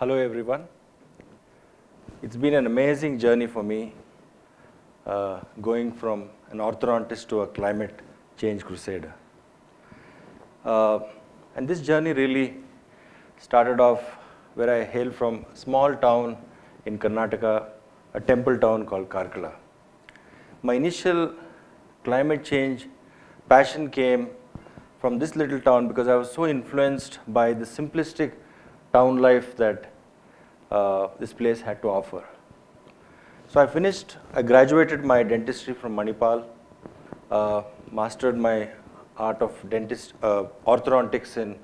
Hello, everyone. It's been an amazing journey for me, uh, going from an orthodontist to a climate change crusader. Uh, and this journey really started off where I hail from a small town in Karnataka, a temple town called Karkala. My initial climate change passion came from this little town because I was so influenced by the simplistic town life that uh, this place had to offer. So I finished, I graduated my dentistry from Manipal, uh, mastered my art of dentist, uh, orthodontics in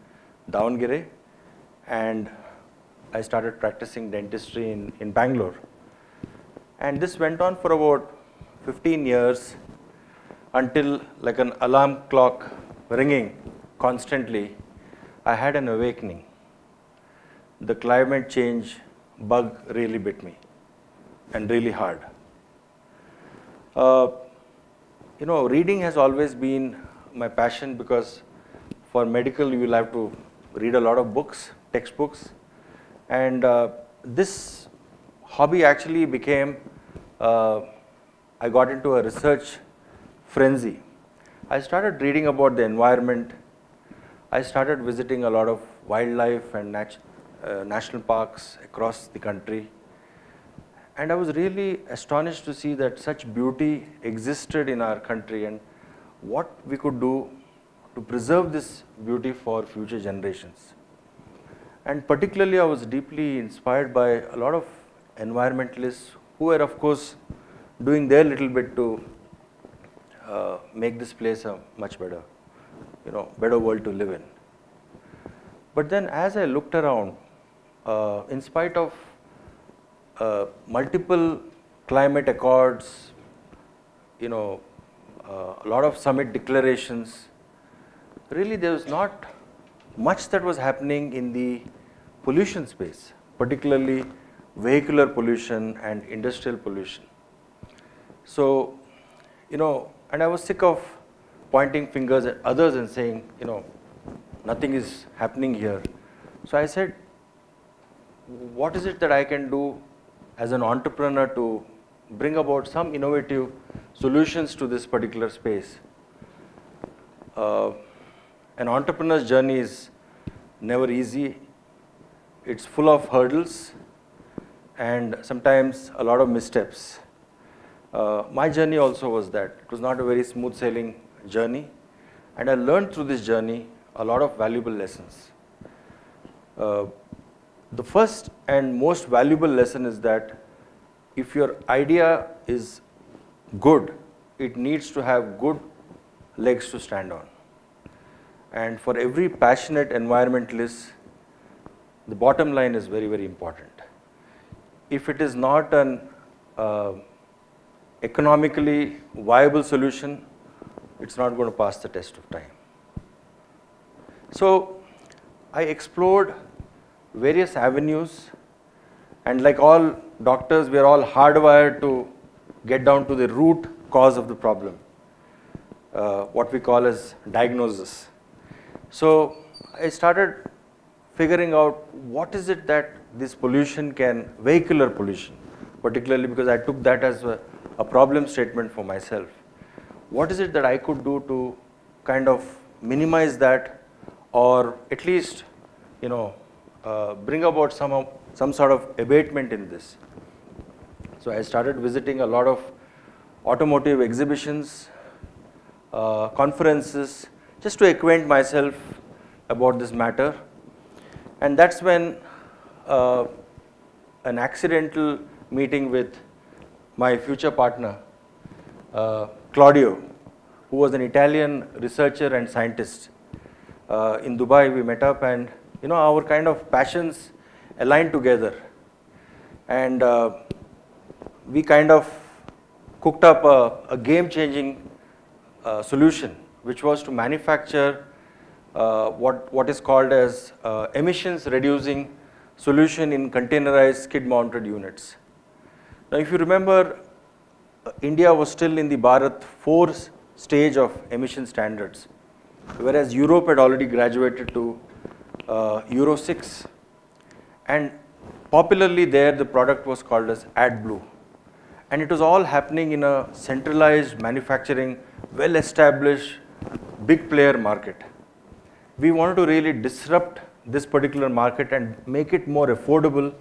Davangere, and I started practicing dentistry in, in Bangalore. And this went on for about 15 years until like an alarm clock ringing constantly, I had an awakening. The climate change bug really bit me and really hard. Uh, you know, reading has always been my passion because for medical you will have to read a lot of books, textbooks, and uh, this hobby actually became, uh, I got into a research frenzy. I started reading about the environment. I started visiting a lot of wildlife and nat- uh, national parks across the country. And I was really astonished to see that such beauty existed in our country and what we could do to preserve this beauty for future generations. And particularly, I was deeply inspired by a lot of environmentalists who were, of course, doing their little bit to uh, make this place a much better, you know, better world to live in. But then, as I looked around, uh, in spite of uh, multiple climate accords, you know, uh, a lot of summit declarations, really there was not much that was happening in the pollution space, particularly vehicular pollution and industrial pollution. So, you know, and I was sick of pointing fingers at others and saying, you know, nothing is happening here. So I said, what is it that I can do as an entrepreneur to bring about some innovative solutions to this particular space? Uh, an entrepreneur's journey is never easy. It's full of hurdles and sometimes a lot of missteps. Uh, my journey also was that. It was not a very smooth sailing journey. And I learned through this journey a lot of valuable lessons. Uh, the first and most valuable lesson is that if your idea is good, it needs to have good legs to stand on. And for every passionate environmentalist, the bottom line is very, very important. If it is not an uh, economically viable solution, it's not going to pass the test of time. So I explored various avenues and like all doctors, we are all hardwired to get down to the root cause of the problem, uh, what we call as diagnosis. So I started figuring out what is it that this pollution can, vehicular pollution, particularly because I took that as a, a problem statement for myself. What is it that I could do to kind of minimize that or at least, you know, uh, bring about some, some sort of abatement in this. So I started visiting a lot of automotive exhibitions, uh, conferences, just to acquaint myself about this matter. And that's when uh, an accidental meeting with my future partner, uh, Claudio, who was an Italian researcher and scientist. Uh, in Dubai, we met up and you know our kind of passions aligned together, and uh, we kind of cooked up a, a game-changing uh, solution, which was to manufacture uh, what what is called as uh, emissions reducing solution in containerized skid-mounted units. Now, if you remember, India was still in the Bharat 4 stage of emission standards, whereas Europe had already graduated to Uh, Euro 6. And popularly there the product was called as AdBlue. And it was all happening in a centralized manufacturing, well established, big player market. We wanted to really disrupt this particular market and make it more affordable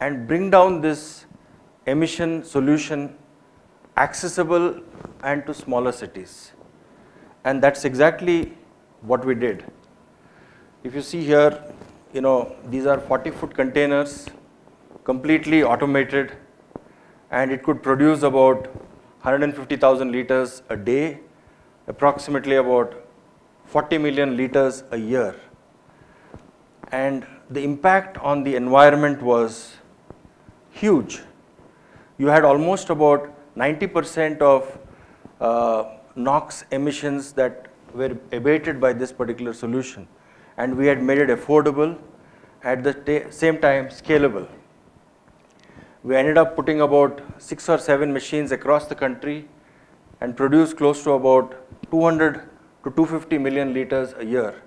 and bring down this emission solution accessible and to smaller cities. And that's exactly what we did. If you see here, you know, these are 40 foot containers, completely automated, and it could produce about 150,000 liters a day, approximately about 40 million liters a year. And the impact on the environment was huge. You had almost about 90% of uh, NOx emissions that were abated by this particular solution. And we had made it affordable, at the same time scalable. We ended up putting about six or seven machines across the country and produced close to about 200 to 250 million liters a year.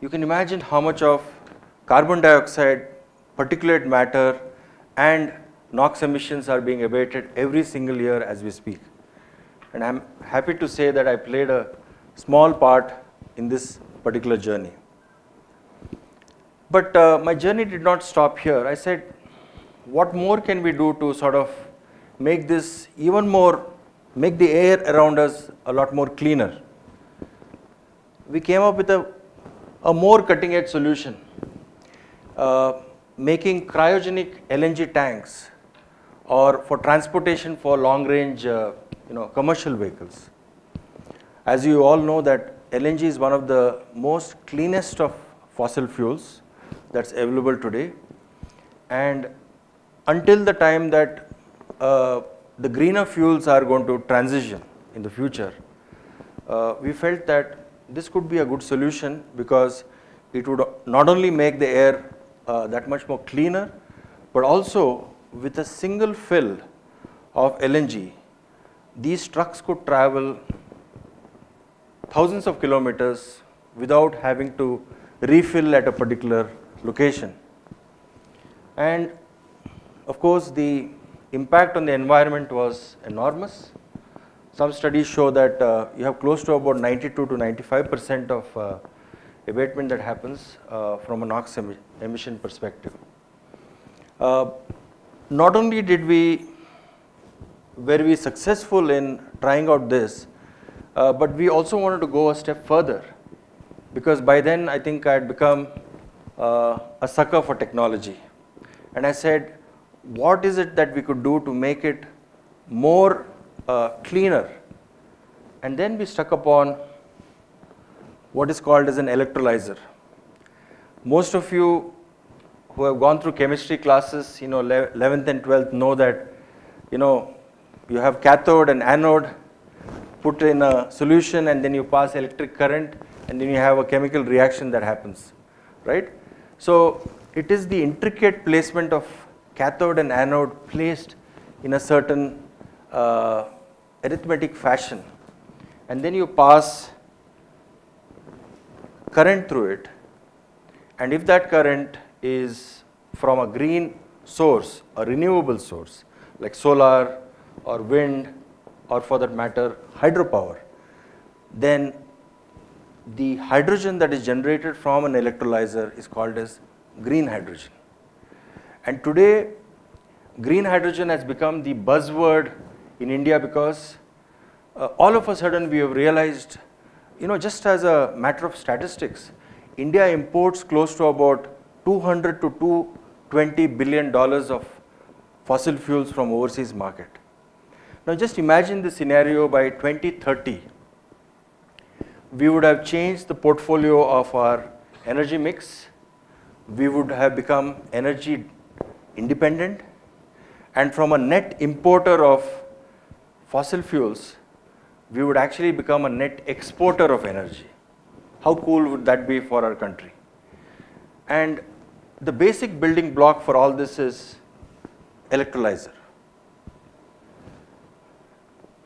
You can imagine how much of carbon dioxide, particulate matter, and NOx emissions are being abated every single year as we speak. And I'm happy to say that I played a small part in this particular journey. But uh, my journey did not stop here. I said, what more can we do to sort of make this even more, make the air around us a lot more cleaner? We came up with a, a more cutting edge solution, uh, making cryogenic LNG tanks or for transportation for long range uh, you know, commercial vehicles. As you all know that LNG is one of the most cleanest of fossil fuels that's available today. And until the time that uh, the greener fuels are going to transition in the future, uh, we felt that this could be a good solution because it would not only make the air uh, that much more cleaner, but also with a single fill of LNG, these trucks could travel thousands of kilometers without having to refill at a particular location. And of course, the impact on the environment was enormous. Some studies show that uh, you have close to about 92 to 95 percent of uh, abatement that happens uh, from a NOx em emission perspective. Uh, not only did we were we successful in trying out this, uh, but we also wanted to go a step further because by then I think I had become uh, a sucker for technology. And I said, what is it that we could do to make it more uh, cleaner? And then we struck upon what is called as an electrolyzer. Most of you who have gone through chemistry classes, you know, 11th and 12th know that, you know, you have cathode and anode, put in a solution and then you pass electric current and then you have a chemical reaction that happens, right? So it is the intricate placement of cathode and anode placed in a certain uh, arithmetic fashion. And then you pass current through it. And if that current is from a green source, a renewable source like solar or wind or for that matter hydropower, then the hydrogen that is generated from an electrolyzer is called as green hydrogen. And today green hydrogen has become the buzzword in India because uh, all of a sudden we have realized, you know, just as a matter of statistics, India imports close to about 200 to 220 billion dollars of fossil fuels from overseas market. Now just imagine the scenario by 2030, we would have changed the portfolio of our energy mix, we would have become energy independent, and from a net importer of fossil fuels, we would actually become a net exporter of energy. How cool would that be for our country? And the basic building block for all this is electrolyzer.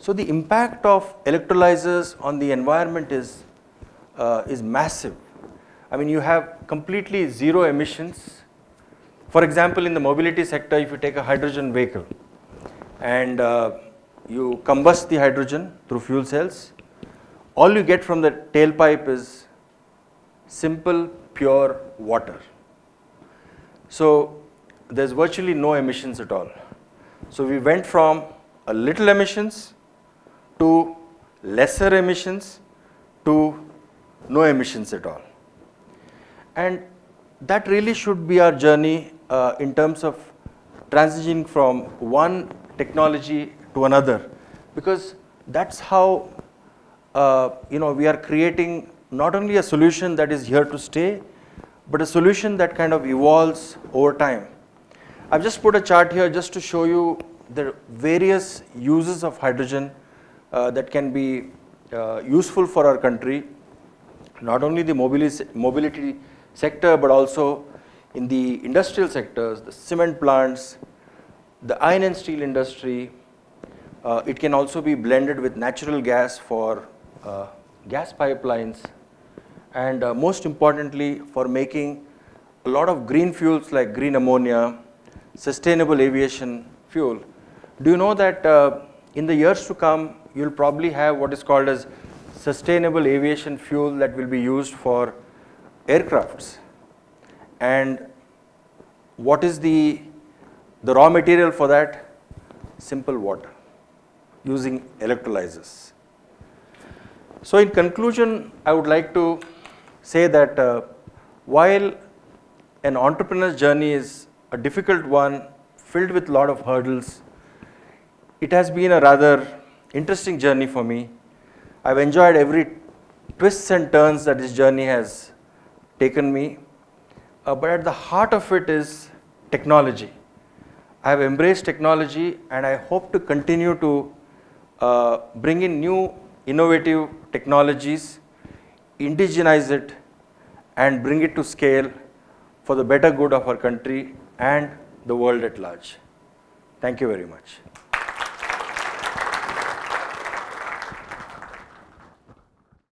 So the impact of electrolyzers on the environment is, uh, is massive. I mean, you have completely zero emissions For example, in the mobility sector, if you take a hydrogen vehicle and uh, you combust the hydrogen through fuel cells, all you get from the tailpipe is simple, pure water. So there's virtually no emissions at all. So we went from a little emissions to lesser emissions to no emissions at all. And that really should be our journey uh, in terms of transitioning from one technology to another because that's how uh, you know we are creating not only a solution that is here to stay but a solution that kind of evolves over time. I've just put a chart here just to show you the various uses of hydrogen that can be uh, useful for our country, not only the mobility, mobility sector but also in the industrial sectors, the cement plants, the iron and steel industry. Uh, it can also be blended with natural gas for uh, gas pipelines and uh, most importantly for making a lot of green fuels like green ammonia, sustainable aviation fuel. Do you know that uh, in the years to come you'll probably have what is called as sustainable aviation fuel that will be used for aircrafts. And what is the the raw material for that? Simple water using electrolyzers. So in conclusion i would like to say that uh, while an entrepreneur's journey is a difficult one, filled with a lot of hurdles, it has been a rather interesting journey for me. I've enjoyed every twists and turns that this journey has taken me. Uh, but at the heart of it is technology. I have embraced technology and I hope to continue to uh, bring in new innovative technologies indigenize it and bring it to scale for the better good of our country and the world at large. Thank you very much.